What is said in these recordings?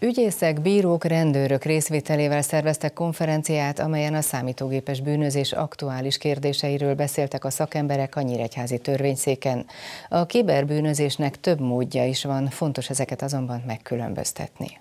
Ügyészek, bírók, rendőrök részvételével szerveztek konferenciát, amelyen a számítógépes bűnözés aktuális kérdéseiről beszéltek a szakemberek a Nyíregyházi törvényszéken. A kiberbűnözésnek több módja is van, fontos ezeket azonban megkülönböztetni.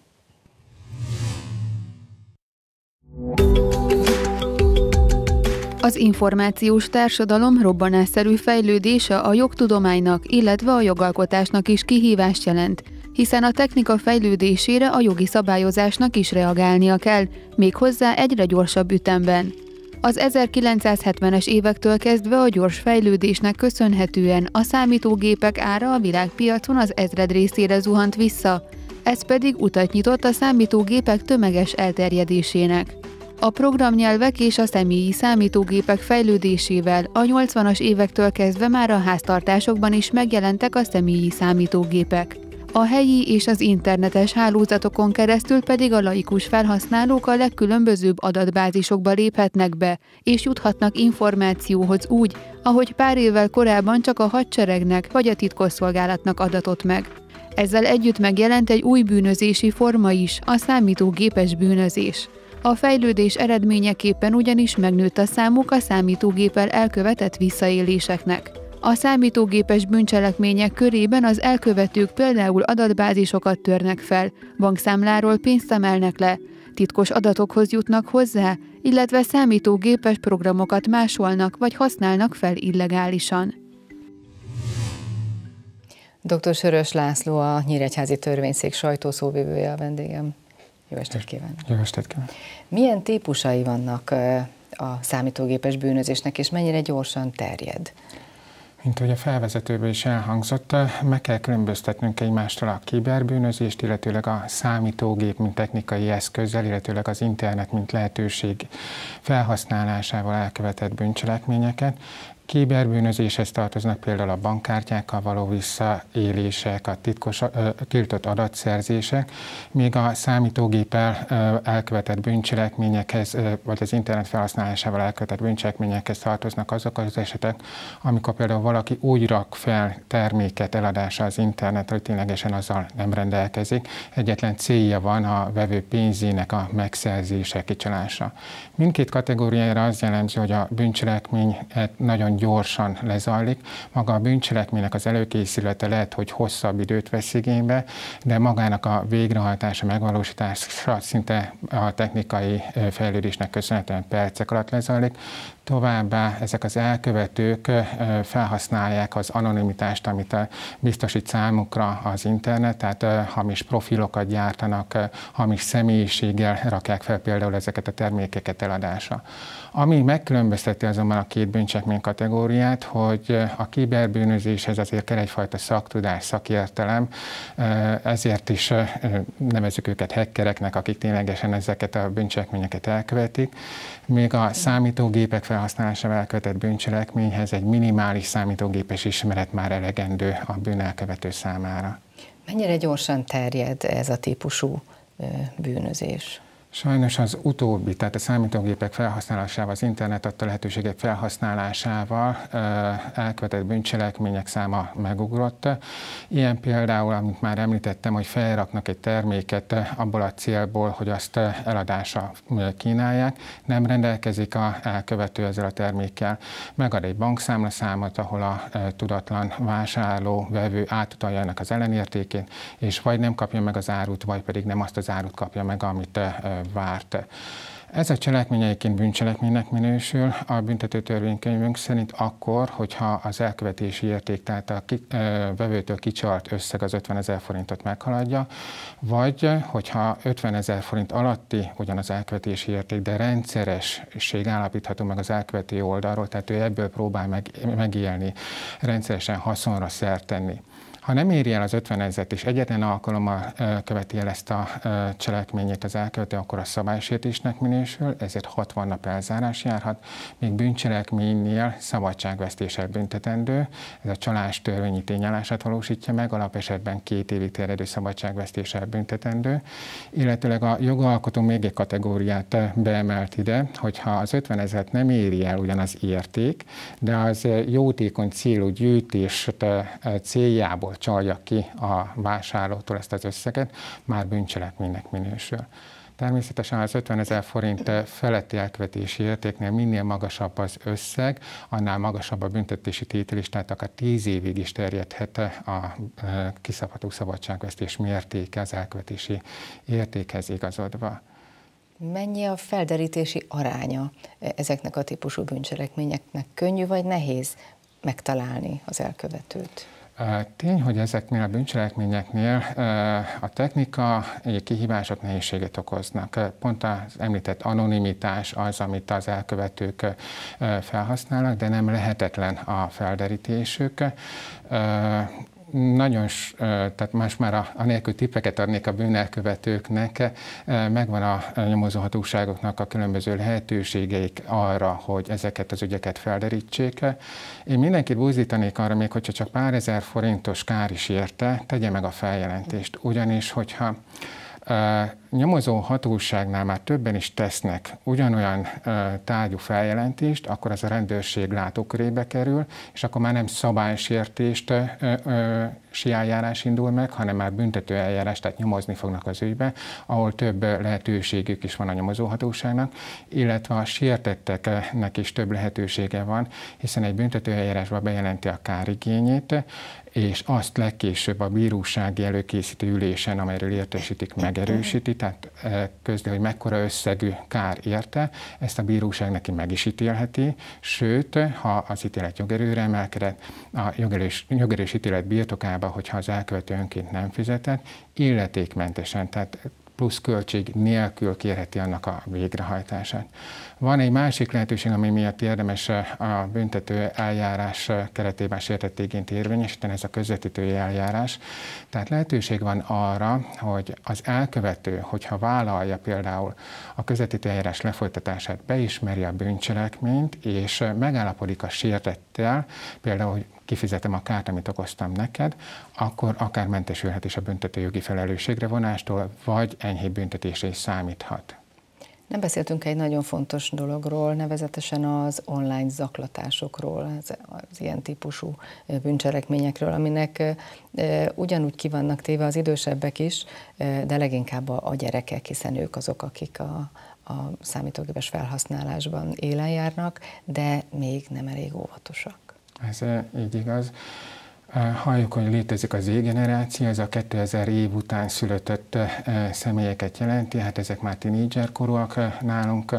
Az információs társadalom robbanásszerű fejlődése a jogtudománynak, illetve a jogalkotásnak is kihívást jelent – hiszen a technika fejlődésére a jogi szabályozásnak is reagálnia kell, méghozzá egyre gyorsabb ütemben. Az 1970-es évektől kezdve a gyors fejlődésnek köszönhetően a számítógépek ára a világpiacon az ezred részére zuhant vissza, ez pedig utat nyitott a számítógépek tömeges elterjedésének. A programnyelvek és a személyi számítógépek fejlődésével a 80-as évektől kezdve már a háztartásokban is megjelentek a személyi számítógépek a helyi és az internetes hálózatokon keresztül pedig a laikus felhasználók a legkülönbözőbb adatbázisokba léphetnek be, és juthatnak információhoz úgy, ahogy pár évvel korábban csak a hadseregnek vagy a titkosszolgálatnak adatot meg. Ezzel együtt megjelent egy új bűnözési forma is, a számítógépes bűnözés. A fejlődés eredményeképpen ugyanis megnőtt a számuk a számítógéppel elkövetett visszaéléseknek. A számítógépes bűncselekmények körében az elkövetők például adatbázisokat törnek fel, bankszámláról pénzt emelnek le, titkos adatokhoz jutnak hozzá, illetve számítógépes programokat másolnak vagy használnak fel illegálisan. Dr. Sörös László, a Nyíregyházi Törvényszék sajtószóvivője a vendégem. Jó estét kívánok! Jó estét kívánok! Milyen típusai vannak a számítógépes bűnözésnek, és mennyire gyorsan terjed? Mint ahogy a felvezetőből is elhangzott, meg kell különböztetnünk egymástól a kiberbűnözést, illetőleg a számítógép, mint technikai eszközzel, illetőleg az internet, mint lehetőség felhasználásával elkövetett bűncselekményeket. Kiberbűnözéshez tartoznak például a bankkártyákkal való visszaélések, a titkos, tiltott adatszerzések, míg a számítógéppel elkövetett bűncselekményekhez, vagy az internet felhasználásával elkövetett bűncselekményekhez tartoznak azok az esetek, amikor például valaki úgy rak fel terméket eladása az internet, hogy ténylegesen azzal nem rendelkezik. Egyetlen célja van a vevő pénzének a megszerzése, kicsalása. Mindkét kategóriára az jellemző, hogy a bűncselekmény nagyon gyorsan lezajlik. Maga a bűncselekménynek az előkészülete lehet, hogy hosszabb időt vesz igénybe, de magának a végrehajtása, megvalósítása szinte a technikai fejlődésnek köszönhetően percek alatt lezajlik. Továbbá ezek az elkövetők felhasználják az anonimitást, amit biztosít számukra az internet, tehát hamis profilokat gyártanak, hamis személyiséggel rakják fel például ezeket a termékeket eladása. Ami megkülönbözteti azonban a két bűncselekmény kategóriát, hogy a kiberbűnözéshez azért kell egyfajta szaktudás, szakértelem, ezért is nevezük őket hackereknek, akik ténylegesen ezeket a bűncselekményeket elkövetik, még a számítógépek felhasználásával elkövetett bűncselekményhez egy minimális számítógépes ismeret már elegendő a bűnelkövető számára. Mennyire gyorsan terjed ez a típusú bűnözés? Sajnos az utóbbi, tehát a számítógépek felhasználásával, az internet adta lehetőségek felhasználásával elkövetett bűncselekmények száma megugrott. Ilyen például, amit már említettem, hogy felraknak egy terméket abból a célból, hogy azt eladásra kínálják, nem rendelkezik a elkövető ezzel a termékkel, megad egy bankszámlaszámot, ahol a tudatlan vásárló, vevő átutalja ennek az ellenértékét, és vagy nem kapja meg az árut, vagy pedig nem azt az árut kapja meg, amit várt. Ez a cselekmény egyébként bűncselekménynek minősül a büntető törvénykönyvünk szerint akkor, hogyha az elkövetési érték, tehát a ki, ö, vevőtől kicsalt összeg az 50 ezer forintot meghaladja, vagy hogyha 50 ezer forint alatti ugyanaz elkövetési érték, de rendszeresség állapítható meg az elkövető oldalról, tehát ő ebből próbál meg, megélni, rendszeresen haszonra szert tenni. Ha nem éri el az 50 ezeret és egyetlen alkalommal követi el ezt a cselekményét az elkövető, akkor a szabálysértésnek minősül, ezért 60 nap elzárás járhat, még bűncselekménynél szabadságvesztéssel büntetendő. Ez a csalás törvényi tényállását valósítja meg, alapesetben két évig terjedő szabadságvesztéssel büntetendő, illetőleg a jogalkotó még egy kategóriát beemelt ide, hogyha az 50 ezeret nem éri el ugyanaz érték, de az jótékony célú gyűjtést céljából csalja ki a vásárlótól ezt az összeget, már bűncselekménynek minősül. Természetesen az 50 ezer forint feletti elkövetési értéknél minél magasabb az összeg, annál magasabb a büntetési tétel is, tehát akár 10 évig is terjedhet a kiszabható szabadságvesztés mértéke az elkövetési értékhez igazodva. Mennyi a felderítési aránya ezeknek a típusú bűncselekményeknek? Könnyű vagy nehéz megtalálni az elkövetőt? Tény, hogy ezeknél a bűncselekményeknél a technika kihívások nehézséget okoznak. Pont az említett anonimitás az, amit az elkövetők felhasználnak, de nem lehetetlen a felderítésük nagyon, tehát más már a, anélkül tippeket adnék a bűnelkövetőknek, megvan a nyomozóhatóságoknak a különböző lehetőségeik arra, hogy ezeket az ügyeket felderítsék. Én mindenkit buzdítanék arra, még hogyha csak pár ezer forintos kár is érte, tegye meg a feljelentést. Ugyanis, hogyha nyomozó hatóságnál már többen is tesznek ugyanolyan tárgyú feljelentést, akkor az a rendőrség látókörébe kerül, és akkor már nem szabálysértést eljárás indul meg, hanem már büntető eljárás, tehát nyomozni fognak az ügybe, ahol több lehetőségük is van a nyomozóhatóságnak, illetve a sértetteknek is több lehetősége van, hiszen egy büntető eljárásban bejelenti a kárigényét, és azt legkésőbb a bírósági előkészítő ülésen, amelyről értesítik, megerősíti, tehát e, közli, hogy mekkora összegű kár érte, ezt a bíróság neki meg is ítélheti, sőt, ha az ítélet jogerőre emelkedett, a jogerős, jogerős ítélet birtokába, hogyha az elkövető önként nem fizetett, illetékmentesen, tehát plusz költség nélkül kérheti annak a végrehajtását. Van egy másik lehetőség, ami miatt érdemes a büntető eljárás keretében sértetégényt érvényesíteni, ez a közvetítői eljárás. Tehát lehetőség van arra, hogy az elkövető, hogyha vállalja például a közvetítő eljárás lefolytatását, beismeri a bűncselekményt, és megállapodik a sértettel, például, hogy kifizetem a kárt, amit okoztam neked, akkor akár mentesülhet is a büntetőjogi felelősségre vonástól, vagy enyhébb büntetésre is számíthat. Nem beszéltünk egy nagyon fontos dologról, nevezetesen az online zaklatásokról, az, az ilyen típusú bűncselekményekről, aminek e, ugyanúgy kivannak téve az idősebbek is, e, de leginkább a, a gyerekek, hiszen ők azok, akik a, a számítógépes felhasználásban élen járnak, de még nem elég óvatosak. Ez így igaz. Halljuk, hogy létezik az Z-generáció, ez a 2000 év után született személyeket jelenti, hát ezek már tínédzser korúak nálunk,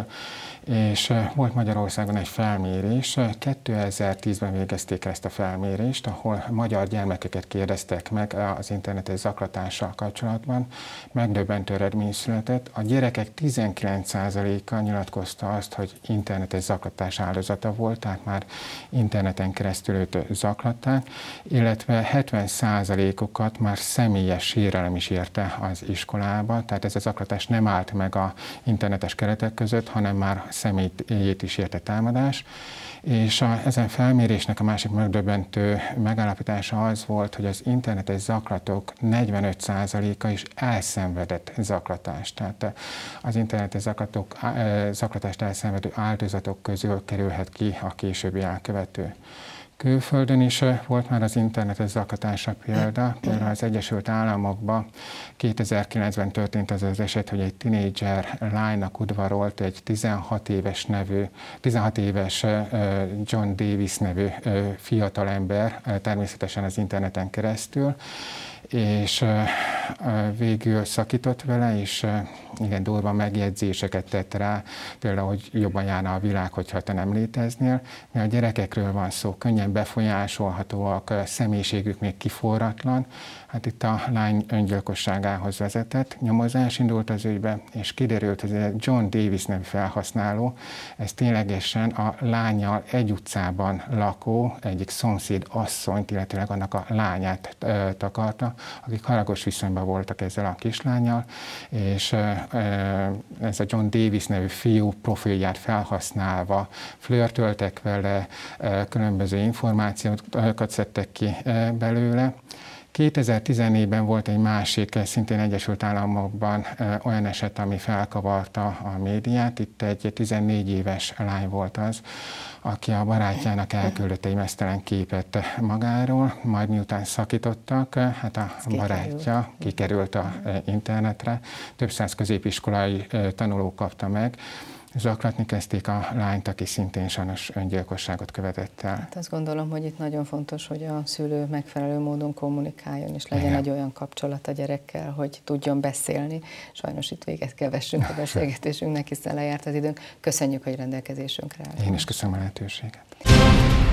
és volt Magyarországon egy felmérés, 2010-ben végezték ezt a felmérést, ahol magyar gyermekeket kérdeztek meg az internetes zaklatással kapcsolatban, megdöbbentő eredmény született. A gyerekek 19%-a nyilatkozta azt, hogy internetes zaklatás áldozata volt, tehát már interneten keresztül őt zaklatták, illetve 70%-okat már személyes sérelem is érte az iskolába, tehát ez a zaklatás nem állt meg a internetes keretek között, hanem már személyét is érte támadás, és a, ezen felmérésnek a másik megdöbbentő megállapítása az volt, hogy az internetes zaklatók 45%-a is elszenvedett zaklatást. Tehát az internetes zaklatók, zaklatást elszenvedő áldozatok közül kerülhet ki a későbbi elkövető. Külföldön is eh, volt már az internetes zakatása példa, például az Egyesült Államokban 2009-ben történt az az eset, hogy egy tinédzser lánynak udvarolt egy 16 éves nevű, 16 éves eh, John Davis nevű eh, fiatalember, természetesen az interneten keresztül, és végül szakított vele, és igen, durva megjegyzéseket tett rá, például, hogy jobban járna a világ, hogyha te nem léteznél. Mert a gyerekekről van szó, könnyen befolyásolhatóak, személyiségük még kiforratlan, Hát itt a lány öngyilkosságához vezetett. Nyomozás indult az ügybe, és kiderült, hogy egy John Davis nevű felhasználó, ez ténylegesen a lányjal egy utcában lakó egyik szomszéd asszonyt, illetőleg annak a lányát takarta, akik haragos viszonyban voltak ezzel a kislányjal, és ez a John Davis nevű fiú profilját felhasználva flörtöltek vele, különböző információkat szedtek ki belőle, 2014-ben volt egy másik, szintén Egyesült Államokban olyan eset, ami felkavarta a médiát. Itt egy 14 éves lány volt az, aki a barátjának elküldött egy mesztelen képet magáról, majd miután szakítottak, hát a barátja kikerült a internetre, több száz középiskolai tanuló kapta meg, zaklatni kezdték a lányt, aki szintén sajnos öngyilkosságot követett el. Hát azt gondolom, hogy itt nagyon fontos, hogy a szülő megfelelő módon kommunikáljon, és legyen Igen. egy olyan kapcsolat a gyerekkel, hogy tudjon beszélni. Sajnos itt véget kell vessünk a beszélgetésünknek, hiszen lejárt az időnk. Köszönjük, hogy rendelkezésünkre állunk. Én is köszönöm a lehetőséget.